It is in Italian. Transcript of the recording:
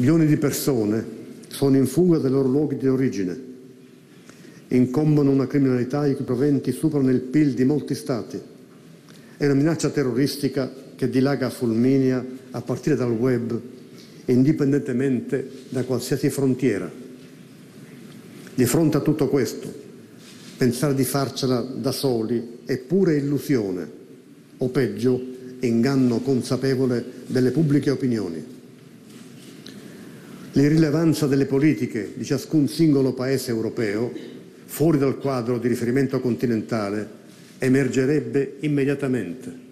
Milioni di persone sono in fuga dai loro luoghi di origine, incombono una criminalità i cui proventi superano il PIL di molti Stati è una minaccia terroristica che dilaga a fulminea a partire dal web, indipendentemente da qualsiasi frontiera. Di fronte a tutto questo, pensare di farcela da soli è pure illusione, o peggio, inganno consapevole delle pubbliche opinioni. L'irrilevanza delle politiche di ciascun singolo paese europeo, fuori dal quadro di riferimento continentale, emergerebbe immediatamente.